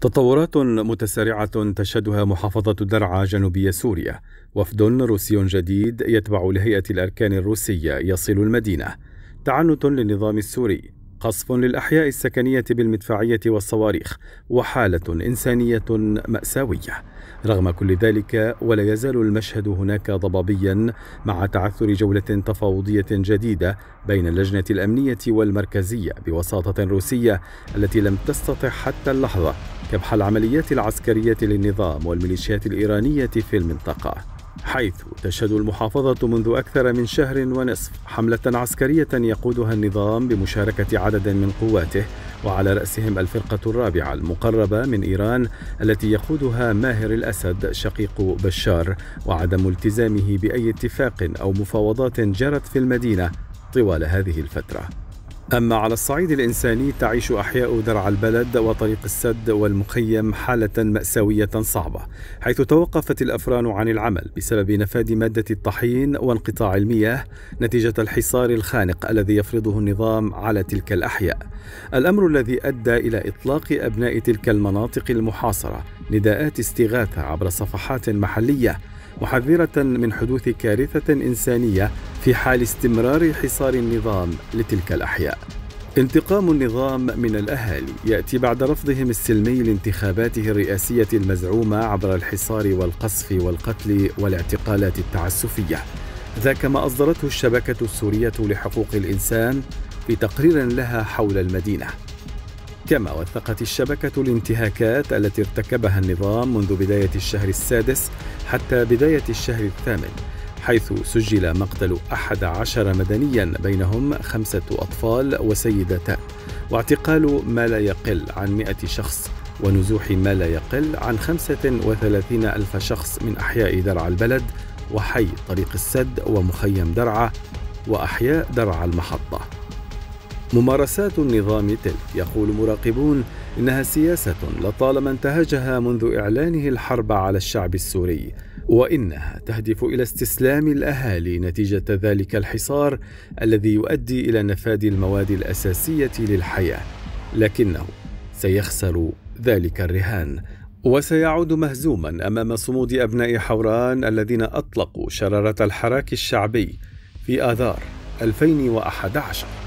تطورات متسارعة تشهدها محافظة درعا جنوبية سوريا. وفد روسي جديد يتبع لهيئة الأركان الروسية يصل المدينة. تعنت للنظام السوري. قصف للأحياء السكنية بالمدفعية والصواريخ وحالة إنسانية مأساوية. رغم كل ذلك ولا يزال المشهد هناك ضبابيا مع تعثر جولة تفاوضية جديدة بين اللجنة الأمنية والمركزية بوساطة روسية التي لم تستطع حتى اللحظة كبح العمليات العسكرية للنظام والميليشيات الإيرانية في المنطقة. حيث تشهد المحافظة منذ أكثر من شهر ونصف حملة عسكرية يقودها النظام بمشاركة عدد من قواته وعلى رأسهم الفرقة الرابعة المقربة من إيران التي يقودها ماهر الأسد شقيق بشار وعدم التزامه بأي اتفاق أو مفاوضات جرت في المدينة طوال هذه الفترة. أما على الصعيد الإنساني تعيش أحياء درع البلد وطريق السد والمخيم حالة مأساوية صعبة حيث توقفت الأفران عن العمل بسبب نفاد مادة الطحين وانقطاع المياه نتيجة الحصار الخانق الذي يفرضه النظام على تلك الأحياء. الأمر الذي أدى إلى إطلاق أبناء تلك المناطق المحاصرة نداءات استغاثة عبر صفحات محلية محذرة من حدوث كارثة إنسانية في حال استمرار حصار النظام لتلك الأحياء. انتقام النظام من الأهالي يأتي بعد رفضهم السلمي لانتخاباته الرئاسية المزعومة عبر الحصار والقصف والقتل والاعتقالات التعسفية. ذاك ما أصدرته الشبكة السورية لحقوق الإنسان في تقرير لها حول المدينة. كما وثقت الشبكة الانتهاكات التي ارتكبها النظام منذ بداية الشهر السادس حتى بداية الشهر الثامن حيث سجل مقتل أحد عشر مدنيا بينهم خمسة أطفال وسيدتان واعتقال ما لا يقل عن مئة شخص ونزوح ما لا يقل عن خمسة وثلاثين ألف شخص من أحياء درع البلد وحي طريق السد ومخيم درعا وأحياء درعا المحطة. ممارسات النظام تلك يقول مراقبون إنها سياسة لطالما انتهجها منذ إعلانه الحرب على الشعب السوري. وإنها تهدف إلى استسلام الأهالي نتيجة ذلك الحصار الذي يؤدي إلى نفاد المواد الأساسية للحياة لكنه سيخسر ذلك الرهان. وسيعود مهزوما أمام صمود أبناء حوران الذين أطلقوا شرارة الحراك الشعبي في آذار 2011